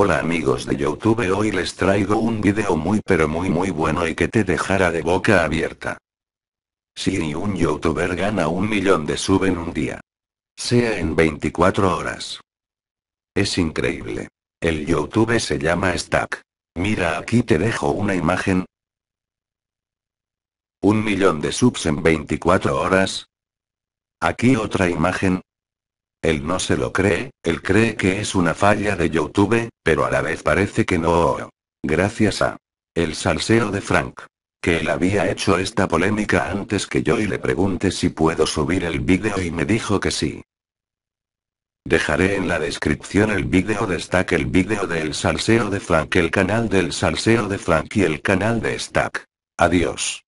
Hola amigos de Youtube hoy les traigo un video muy pero muy muy bueno y que te dejará de boca abierta. Si un youtuber gana un millón de sub en un día. Sea en 24 horas. Es increíble. El youtube se llama Stack. Mira aquí te dejo una imagen. Un millón de subs en 24 horas. Aquí otra imagen. Él no se lo cree, él cree que es una falla de YouTube, pero a la vez parece que no. Gracias a el salseo de Frank. Que él había hecho esta polémica antes que yo y le pregunté si puedo subir el vídeo y me dijo que sí. Dejaré en la descripción el vídeo de Stack, el vídeo del salseo de Frank, el canal del salseo de Frank y el canal de Stack. Adiós.